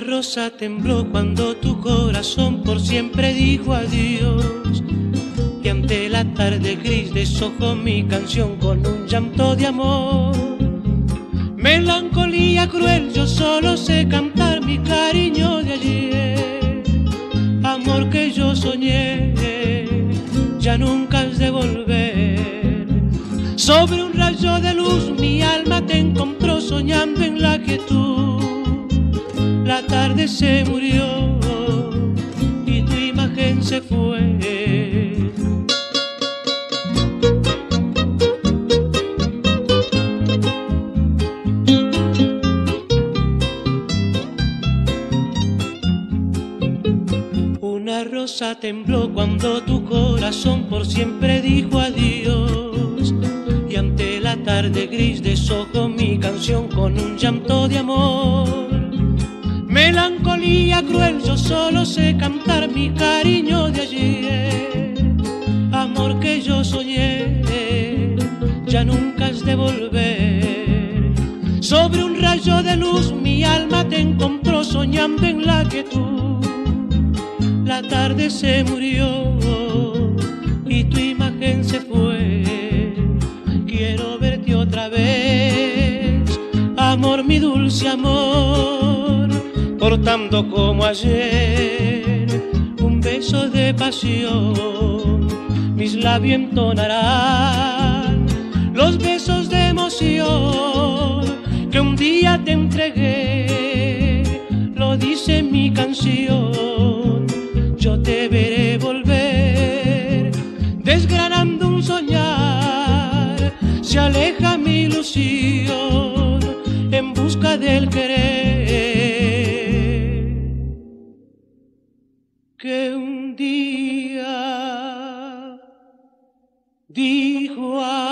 rosa tembló cuando tu corazón por siempre dijo adiós. Y ante la tarde gris deshojó mi canción con un llanto de amor. Melancolía cruel, yo solo sé cantar mi cariño de ayer. Amor que yo soñé, ya nunca has de volver. Sobre La tarde se murió y tu imagen se fue. Una rosa tembló cuando tu corazón por siempre dijo adiós. Y ante la tarde gris deshojó mi canción con un llanto de amor. Melancolía cruel, yo solo sé cantar mi cariño de ayer. Amor que yo soñé, ya nunca has de volver. Sobre un rayo de luz mi alma te encontró soñando en la quietud la tarde se murió y tu imagen se fue. Quiero verte otra vez, amor, mi dulce amor, cortando como ayer un beso de pasión. Mis labios entonarán los besos de emoción que un día te entregué, lo dice mi canción yo te veré volver, desgranando un soñar, se aleja mi ilusión en busca del querer. Día dijo a